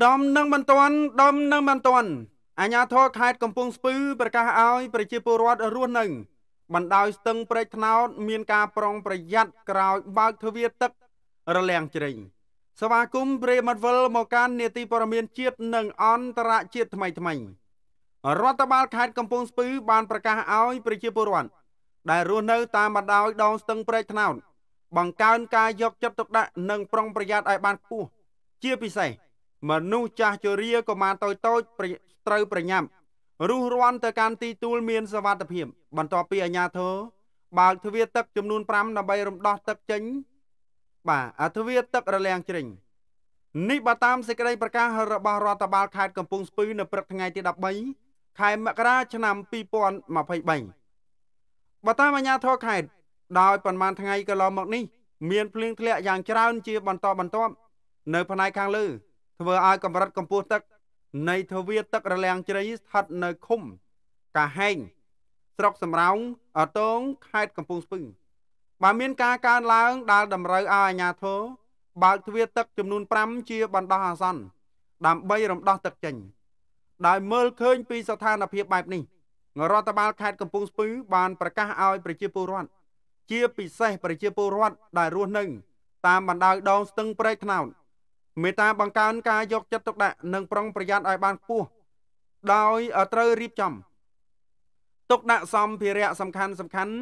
ដំនឹងមិនទាន់ដំនឹងមិនទាន់អាជ្ញាធរខេត្តកំពង់ស្ពឺប្រកាសឲ្យប្រជាពលរដ្ឋរស់នៅបណ្ដោយស្ទឹងព្រែកថ្នោតមានការប្រុងប្រយ័ត្នក្រោយបើកទ្វារទឹករលាំងជ្រេងសវាគមន៍ប្រិមត្តវិលមកកាន់នេតិព័រមៀនជាតិនិងអន្តរជាតិថ្មីថ្មីរដ្ឋបាលខេត្តកំពង់ស្ពឺបានប្រកាសឲ្យប្រជាពលរដ្ឋដែលរស់នៅតាមបណ្ដោយដងស្ទឹងព្រែកថ្នោតបង្កើនការយកចិត្តទុកដាក់និងប្រុងប្រយ័ត្នឲ្យបានខ្ពស់ជាពិសេស មនុស្សចាស់ជរាកុមារតូចតូចត្រូវប្រញាប់រុះរាន់ទៅកាន់ទីទួលមានសវត្ថភាព បន្ទាប់ពីអាជ្ញាធរបើកទ្វារទឹកចំនួន5ដើម្បីរំដោះទឹកចេញ បាទអាទ្វារទឹករលាំងជ្រិញនេះបើតាមសេចក្តីប្រកាសរបស់រដ្ឋបាលខេត្តកំពង់ស្ពឺនៅព្រឹកថ្ងៃទី13ខែមករាឆ្នាំ2023បើតាមអាជ្ញាធរខេត្តដោយប្រមាណថ្ងៃកន្លងមកនេះ មានភ្លៀងធ្លាក់យ៉ាងច្រើនជាបន្តបន្ទាប់នៅផ្នែកខាងលើ ធ្វើឲ្យកម្រិតកម្ពស់ទឹកនៃទ្វារទឹករលាំងជ្រៃស្ថិតនៅឃុំកាហែងស្រុកសំរោងអតងខេត្តកំពង់ស្ពឺបើមានការកើនឡើងដែលតម្រូវឲ្យអាជ្ញាធរបើកទ្វារទឹកចំនួន5ជាបណ្ដោះអាសន្នដើម្បីរំដោះទឹកចេញដោយមើលឃើញពីស្ថានភាពបែបនេះរដ្ឋបាលខេត្តកំពង់ស្ពឺបានប្រកាសឲ្យប្រជាពលរដ្ឋជាពិសេសប្រជាពលរដ្ឋដែលរស់នៅតាមបណ្ដោយដងស្ទឹងព្រែកថ្នោត មេត្តាបង្កើនការយកចិត្តទុកដាក់និងប្រុងប្រយ័ត្នឲ្យបានខ្ពស់ដោយត្រូវរៀបចំ ទុកដាក់សម្ភារៈសំខាន់សំខាន់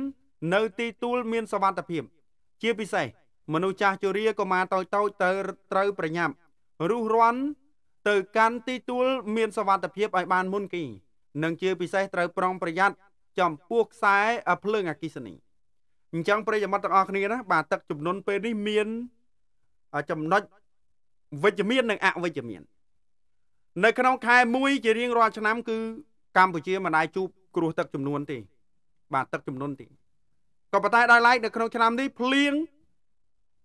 នៅទីទួលមានសវត្ថភាព ជាពិសេសមនុស្សចាស់ជរាកុមារតូចតូចទៅត្រូវប្រញាប់រុះរាន់ទៅកាន់ទីទួលមានសវត្ថភាពឲ្យបានមុនគេនិងជាពិសេសត្រូវប្រុងប្រយ័ត្នចំពោះខ្សែភ្លើងអគ្គិសនីអញ្ចឹងប្រិយមិត្តទាំងអស់គ្នាណាបាទទឹកចំនួនពេលនេះមានចំណុច វិជ្ជមាននិងអវិជ្ជមាននៅក្នុងខែ1ជារៀងរាល់ឆ្នាំគឺកម្ពុជាមិនដែលជួបគ្រោះទឹកចំនួនទេ បាទទឹកចំនួនទេក៏ប៉ុន្តែដោយឡែកនៅក្នុងឆ្នាំនេះភ្លៀង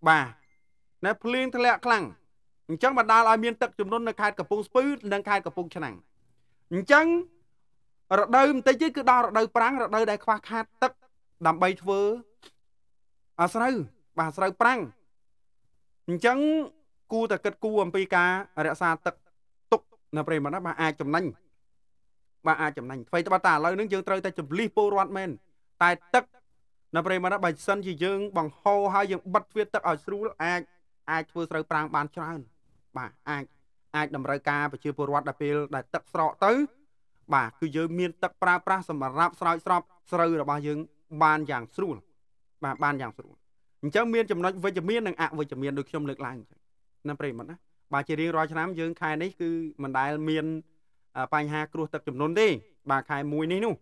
បាទណែភ្លៀងធ្លាក់ខ្លាំងអញ្ចឹងបណ្ដាលឲ្យមានទឹកចំនួននៅខេត្តកំពង់ស្ពឺនិងខេត្តកំពង់ឆ្នាំងអញ្ចឹងរដូវបន្តិចទៀតគឺដល់រដូវប្រាំងរដូវដែលខ្វះខាតទឹកដើម្បីធ្វើអាស្រូវបាទស្រូវប្រាំងអញ្ចឹង គួរតែគិតគូរអំពីការរក្សាទឹកទុកនៅព្រៃមិនណាបាទអាចចំណេញបាទអាចចំណេញអ្វីត្បិតតែឥឡូវនេះយើងត្រូវតែចម្លៀសពលរដ្ឋមែនតែទឹកនៅព្រៃមិនណាបើសិនជាយើងបង្ហូរហើយយើងបិទទ្វារទឹកឲ្យស្រួលអាចអាចធ្វើស្រូវប្រាំងបានច្រើន បាទអាចអាចតម្រូវការប្រជាពលរដ្ឋដល់ពេលដែលទឹកស្រកទៅ បាទគឺយើងមានទឹកប្រើប្រាស់សម្រាប់ស្រោចស្រពស្រូវរបស់យើងបានយ៉ាងស្រួលបាទបានយ៉ាងស្រួលអញ្ចឹងមានចំណុចវិជ្ជមាននិងអវិជ្ជមានដូចខ្ញុំលើកឡើងអញ្ចឹង ណាប្រិមត្តណាបាទជារៀងរាល់ឆ្នាំយើងខែនេះគឺមិនដែលមានបញ្ហាគ្រោះទឹកចំនួនទេបាទខែ1នេះនោះ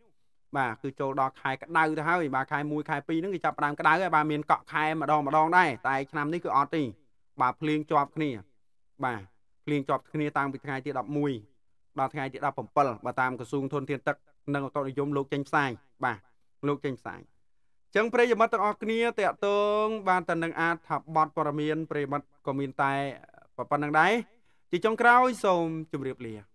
បាទគឺចូលដល់ខែក្តៅទៅហើយបាទខែ1ខែ2ហ្នឹងគឺចាប់ផ្ដើមក្តៅហើយបាទមានកក់ខែម្ដងម្ដងដែរតែឆ្នាំនេះគឺអត់ទេបាទភ្លៀងជាប់គ្នា បាទភ្លៀងជាប់គ្នាតាំងពីថ្ងៃទី11ដល់ថ្ងៃទី17បាទតាមក្រសួងធនធានទឹកនិងឧតុនិយមលោកចេញផ្សាយបាទលោកចេញផ្សាយ ចឹងប្រិយមិត្តទាំងអស់គ្នាតេតងបានតែនឹងអាចថាបត់ព័ត៌មានប្រិយមិត្តក៏មានតែប៉ុណ្្នឹងដែរជាចុងក្រោយសូមជម្រាបលា